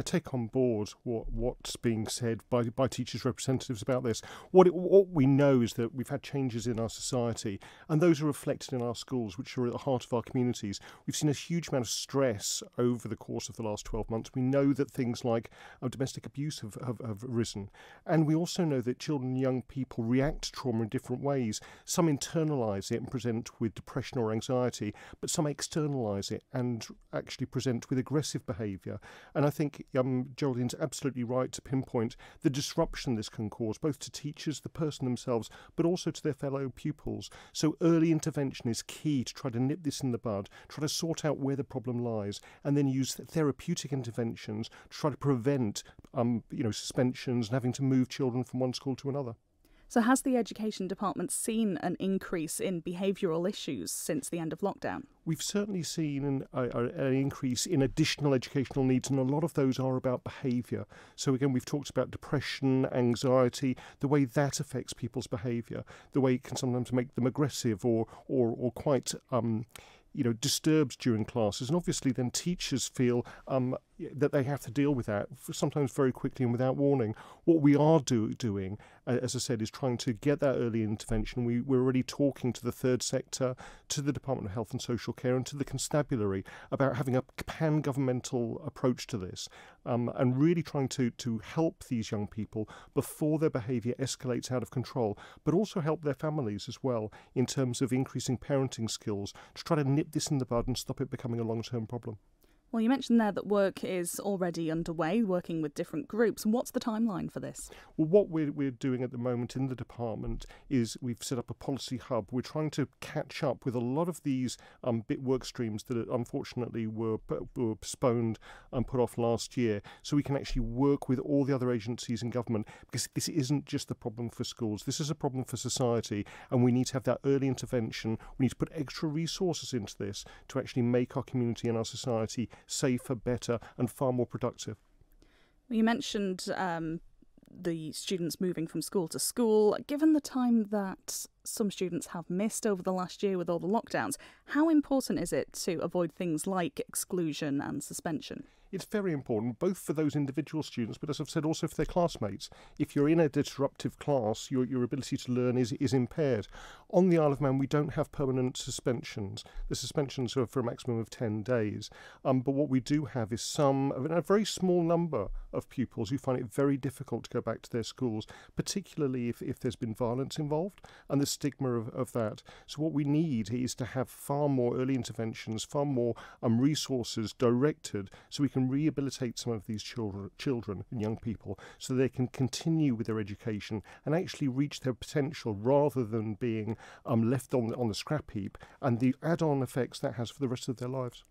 take on board what what's being said by by teachers' representatives about this. What it, what we know is that we've had changes in our society, and those are reflected in our schools, which are at the heart of our communities. We've seen a huge amount of stress over the course of the last 12 months. We know that things like uh, domestic abuse have, have, have risen, and we also know that children and young people react to trauma in different ways. Some internalise it and present with depression or anxiety, but some externalise it and actually present with aggressive behaviour. And I think um, Geraldine's absolutely right to pinpoint the disruption this can cause, both to teachers, the person themselves, but also to their fellow pupils. So early intervention is key to try to nip this in the bud, try to sort out where the problem lies, and then use therapeutic interventions to try to prevent, um, you know, suspensions and having to move children from one school to another. So, has the Education Department seen an increase in behavioural issues since the end of lockdown? We've certainly seen an, an, increase in additional educational needs, and a lot of those are about behaviour. So, again, we've talked about depression, anxiety, the way that affects people's behaviour, the way it can sometimes make them aggressive or, or, or quite. Um, you know, disturbed during classes, and obviously then teachers feel um, that they have to deal with that sometimes very quickly and without warning. What we are do, doing, as I said, is trying to get that early intervention. We, we're already talking to the third sector, to the Department of Health and Social Care, and to the constabulary about having a pan governmental approach to this um, and really trying to, to help these young people before their behaviour escalates out of control, but also help their families as well in terms of increasing parenting skills to try to nip this in the bud and stop it becoming a long term problem. Well, you mentioned there that work is already underway, working with different groups. What's the timeline for this? Well, what we're, we're doing at the moment in the department is we've set up a policy hub. We're trying to catch up with a lot of these um, bit work streams that unfortunately were, were postponed and put off last year, so we can actually work with all the other agencies in government because this isn't just the problem for schools. This is a problem for society, and we need to have that early intervention. We need to put extra resources into this to actually make our community and our society safer, better, and far more productive. You mentioned um, the students moving from school to school. Given the time that some students have missed over the last year with all the lockdowns, how important is it to avoid things like exclusion and suspension? it's very important both for those individual students, but as I've said, also for their classmates. If you're in a disruptive class, your, your ability to learn is, is impaired. On the Isle of Man, we don't have permanent suspensions. The suspensions are for a maximum of 10 days. Um, but what we do have is some, a very small number of pupils who find it very difficult to go back to their schools, particularly if, if there's been violence involved and the stigma of, of that. So, what we need is to have far more early interventions, far more um, resources directed so we can rehabilitate some of these children, children and young people so they can continue with their education and actually reach their potential rather than being um, left on, on the scrap heap and the add on effects that has for the rest of their lives.